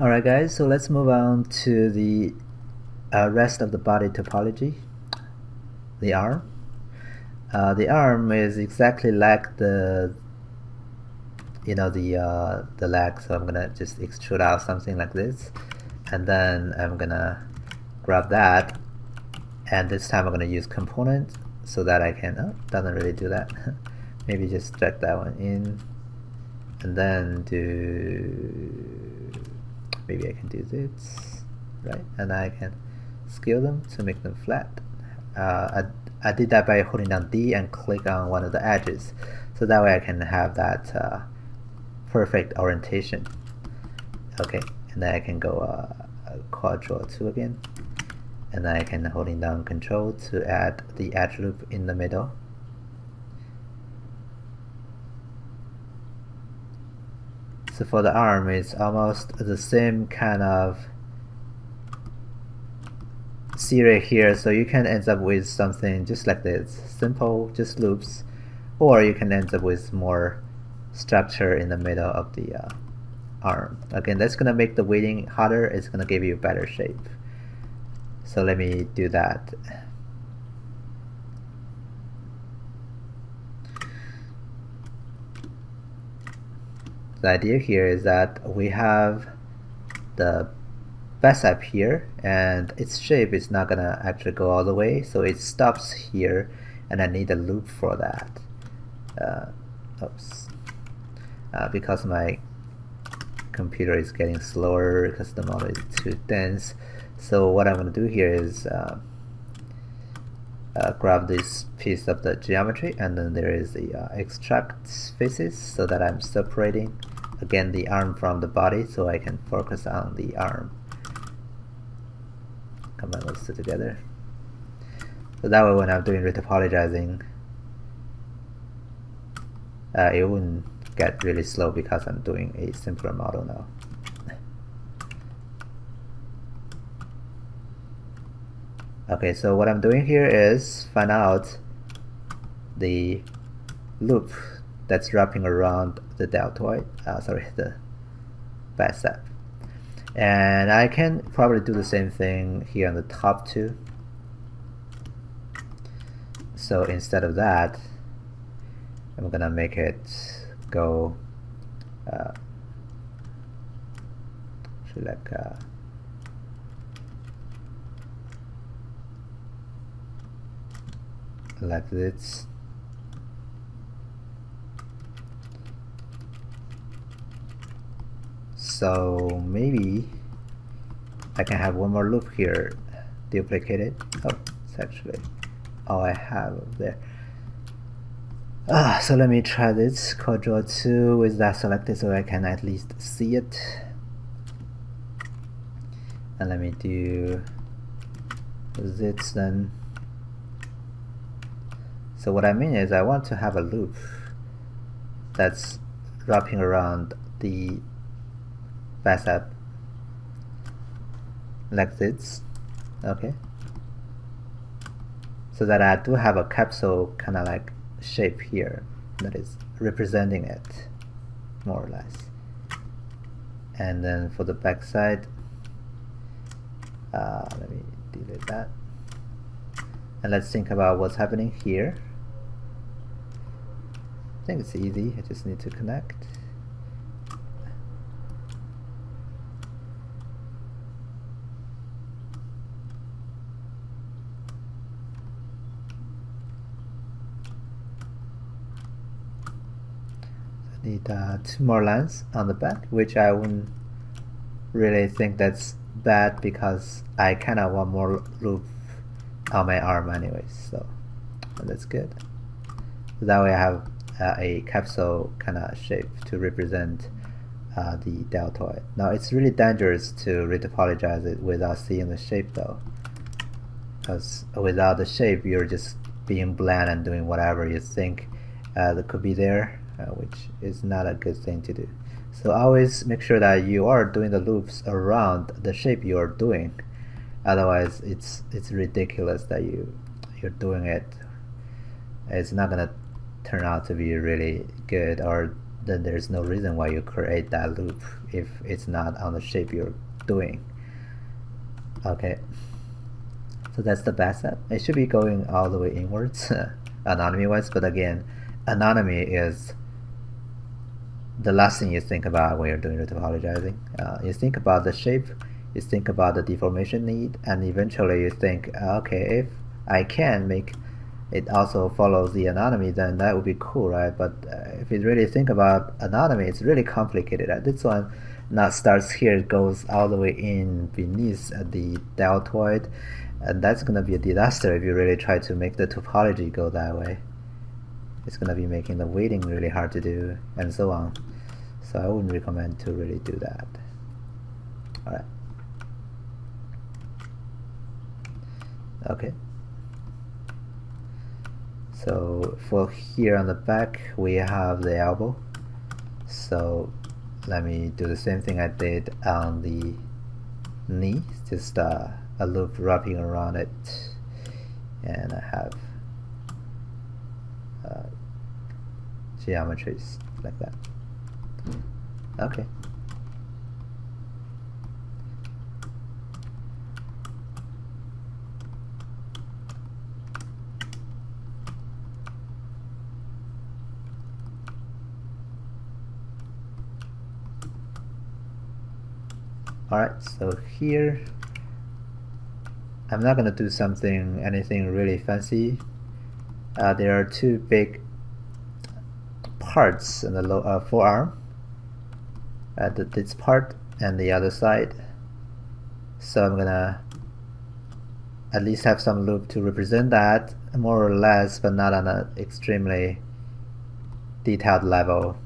Alright guys, so let's move on to the uh, rest of the body topology, the arm. Uh, the arm is exactly like the you know the uh, the leg. So I'm gonna just extrude out something like this. And then I'm gonna grab that. And this time I'm gonna use component so that I can oh, doesn't really do that. Maybe just drag that one in. And then do maybe I can do this right? And I can scale them to make them flat. Uh, I, I did that by holding down D and click on one of the edges. So that way I can have that uh, perfect orientation. Okay and then I can go uh, quad draw 2 again. And then I can holding down control to add the edge loop in the middle so for the arm it's almost the same kind of series here. So you can end up with something just like this. Simple just loops. Or you can end up with more structure in the middle of the uh, arm. Again that's gonna make the weighting harder it's gonna give you better shape. So let me do that the idea here is that we have the bicep here and its shape is not gonna actually go all the way so it stops here and I need a loop for that. Uh, oops. Uh, because my computer is getting slower because the model is too dense. So what I'm gonna do here is uh, uh, grab this piece of the geometry and then there is the uh, extract faces so that I'm separating again the arm from the body so I can focus on the arm combine those two together. So that way when I'm doing retopologizing, uh, it wouldn't get really slow because I'm doing a simpler model now. Okay, so what I'm doing here is find out the loop that's wrapping around the deltoid, uh, sorry, the bicep. And I can probably do the same thing here on the top too. So instead of that I'm gonna make it go uh, like uh, like this so maybe I can have one more loop here. Duplicated. Oh it's actually all I have there. Ah, so let me try this. Draw 2 with that selected so I can at least see it. And let me do this then. So what I mean is I want to have a loop that's wrapping around the bicep like this. Okay. So that I do have a capsule kind of like shape here that is representing it more or less. And then for the back side uh, let me delete that. And let's think about what's happening here. I think it's easy. I just need to connect uh, two more lines on the back which I wouldn't really think that's bad because I kind of want more loop on my arm anyways so that's good. That way I have uh, a capsule kind of shape to represent uh, the deltoid. Now it's really dangerous to retopologize it without seeing the shape though because without the shape you're just being bland and doing whatever you think uh, that could be there uh, which is not a good thing to do. So always make sure that you are doing the loops around the shape you are doing. Otherwise, it's it's ridiculous that you you're doing it. It's not gonna turn out to be really good or then there's no reason why you create that loop if it's not on the shape you're doing. Okay, so that's the back step. It should be going all the way inwards, anatomy-wise, but again, anatomy is the last thing you think about when you're doing the topologizing. Uh, you think about the shape, you think about the deformation need, and eventually you think, okay, if I can make it also follows the anatomy, then that would be cool, right? But uh, if you really think about anatomy, it's really complicated. Right? This one not starts here, goes all the way in beneath the deltoid, and that's going to be a disaster if you really try to make the topology go that way. It's to be making the weighting really hard to do, and so on. So I wouldn't recommend to really do that. All right. Okay. So for here on the back, we have the elbow. So let me do the same thing I did on the knee, just uh, a loop wrapping around it. And I have uh, geometries like that. Okay. Alright, so here I'm not gonna do something anything really fancy. Uh, there are two big parts in the low, uh, forearm at the, this part and the other side. So I'm gonna at least have some loop to represent that more or less, but not on an extremely detailed level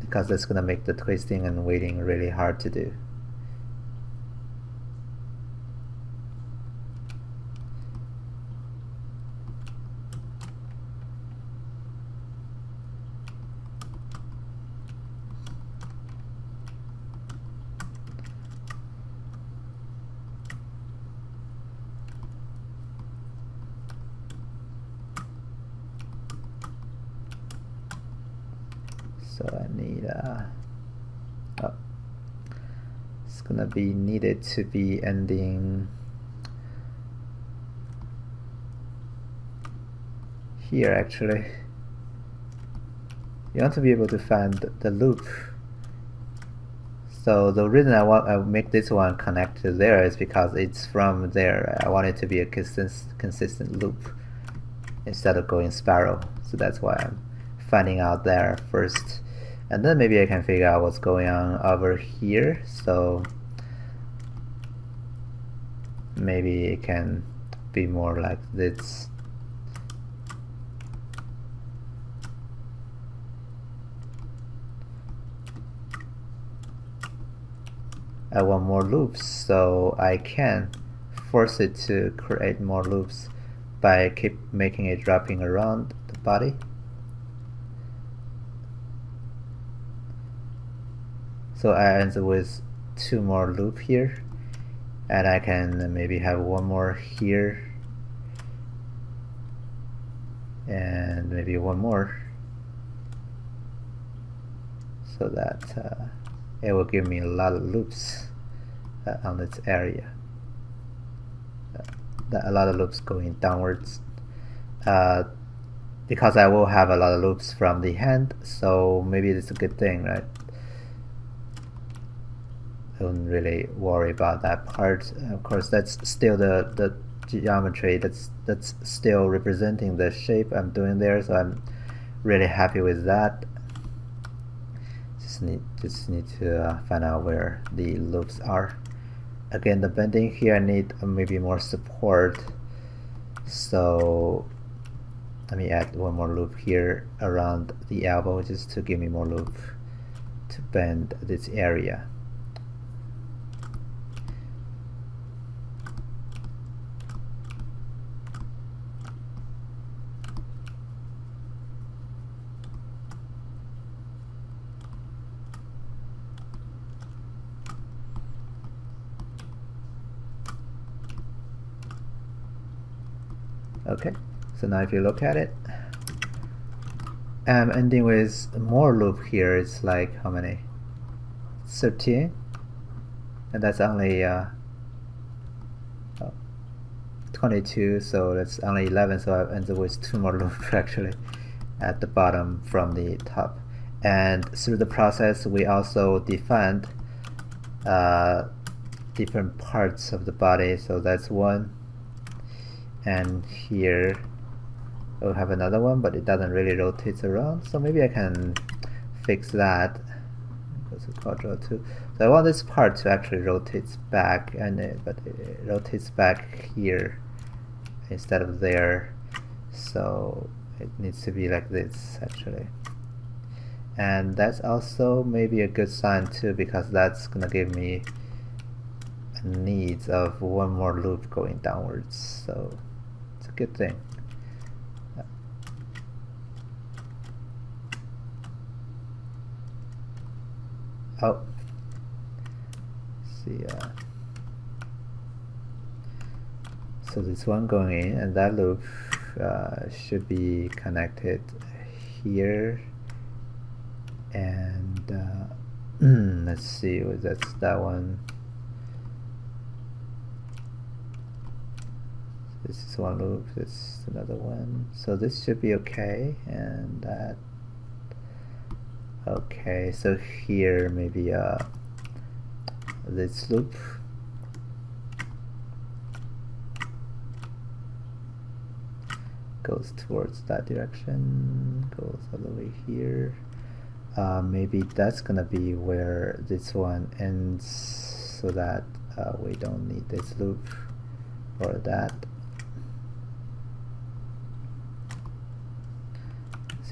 because that's to make the twisting and weighting really hard to do. Uh, oh, gonna be needed to be ending. Here actually. You want to be able to find the loop. So the reason I want I make this one connect to there is because it's from there. I want it to be a consistent consistent loop instead of going spiral. So that's why I'm finding out there first and then maybe I can figure out what's going on over here. So maybe it can be more like this. I want more loops so I can force it to create more loops by keep making it wrapping around the body so I end with two more loop here. And I can maybe have one more here. And maybe one more. So that uh, it will give me a lot of loops uh, on this area. Uh, a lot of loops going downwards. Uh, because I will have a lot of loops from the hand so maybe it's a good thing right don't really worry about that part. Of course, that's still the, the geometry that's that's still representing the shape I'm doing there, so I'm really happy with that. Just need just need to uh, find out where the loops are. Again, the bending here I need maybe more support. So let me add one more loop here around the elbow just to give me more loop to bend this area. Okay, so now if you look at it, I'm ending with more loop here. It's like how many? 13 and that's only uh, oh, 22 so that's only 11 so I ended with two more loops actually at the bottom from the top and through the process we also defined uh, different parts of the body so that's one and here we'll have another one but it doesn't really rotate around so maybe I can fix that. Go to quad draw 2 so I want this part to actually rotate back and it, but it rotates back here instead of there. So it needs to be like this actually. And that's also maybe a good sign too because that's gonna give me a need of one more loop going downwards so good thing oh. See uh, so this one going in and that loop uh, should be connected here. And uh, let's see that's that one this is one loop this is another one. So this should be okay and that okay so here maybe uh this loop. Goes towards that direction goes all the way here. Uh, maybe that's gonna be where this one ends so that uh, we don't need this loop or that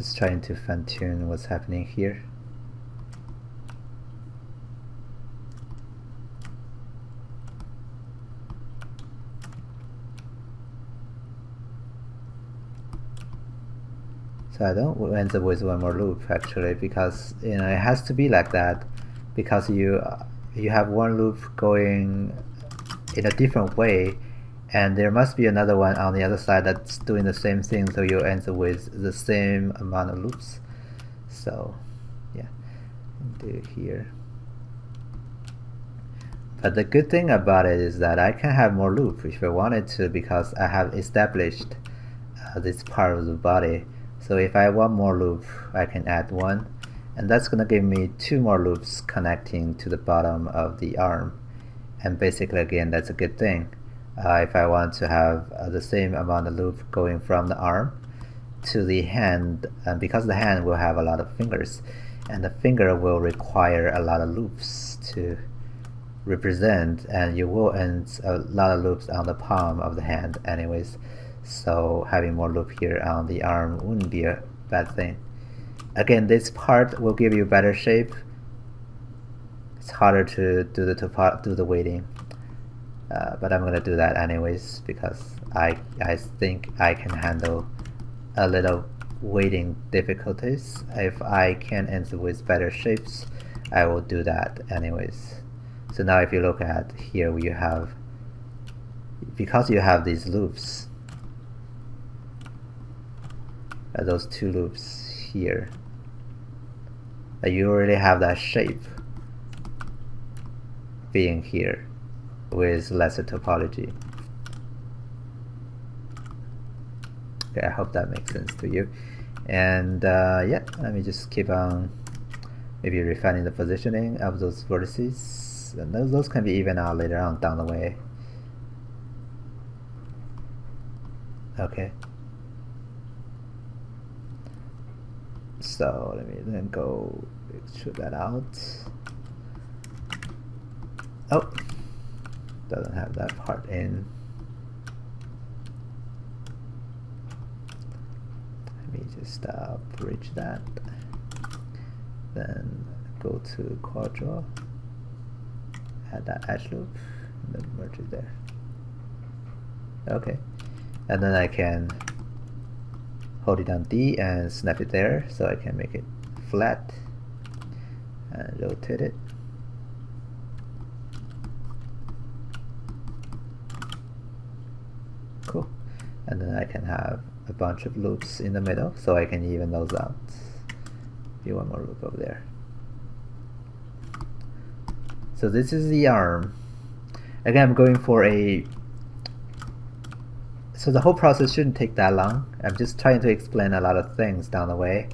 just trying to fine-tune what's happening here. So I don't end up with one more loop actually because you know it has to be like that because you you have one loop going in a different way and there must be another one on the other side that's doing the same thing so you end up with the same amount of loops. So yeah do here. But the good thing about it is that I can have more loops if I wanted to because I have established uh, this part of the body. So if I want more loop I can add one. And that's gonna give me two more loops connecting to the bottom of the arm. And basically again that's a good thing uh, if I want to have uh, the same amount of loop going from the arm to the hand and because the hand will have a lot of fingers and the finger will require a lot of loops to represent and you will end a lot of loops on the palm of the hand anyways. So having more loop here on the arm wouldn't be a bad thing. Again this part will give you better shape. It's harder to do the to do the weighting uh, but I'm gonna do that anyways because I I think I can handle a little weighting difficulties. If I can end with better shapes I will do that anyways. So now if you look at here you have because you have these loops uh, those two loops here uh, you already have that shape being here with lesser topology. Okay I hope that makes sense to you. And uh, yeah let me just keep on maybe refining the positioning of those vertices. And those, those can be even out later on down the way. Okay. So let me then go extrude that out. Oh doesn't have that part in. Let me just uh, bridge that. Then go to quad draw. Add that edge loop and then merge it there. Okay. And then I can hold it down D and snap it there so I can make it flat and rotate it cool and then I can have a bunch of loops in the middle so I can even those out. Be one more loop over there. So this is the arm. Again, I'm going for a so the whole process shouldn't take that long. I'm just trying to explain a lot of things down the way.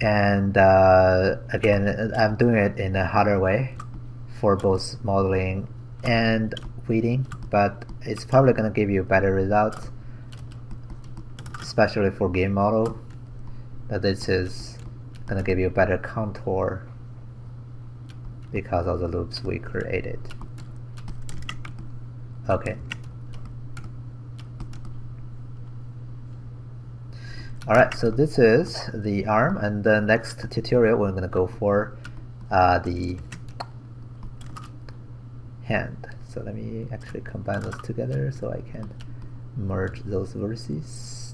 And uh, again, I'm doing it in a harder way for both modeling and weeding, but it's probably going to give you better results, especially for game model. that this is to give you a better contour because of the loops we created. Okay. Alright, so this is the arm and the next tutorial we're to go for uh, the hand. So let me actually combine those together so I can merge those vertices.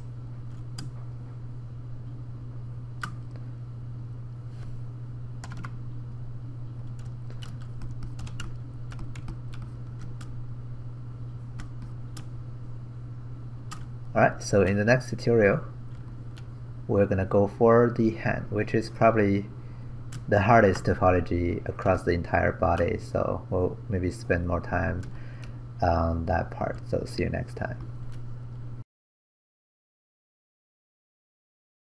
Alright, so in the next tutorial we're gonna go for the hand, which is probably the hardest topology across the entire body. So we'll maybe spend more time on that part. So see you next time.